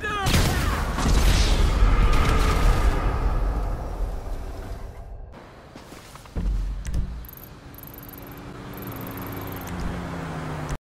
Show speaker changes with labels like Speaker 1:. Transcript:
Speaker 1: Commander!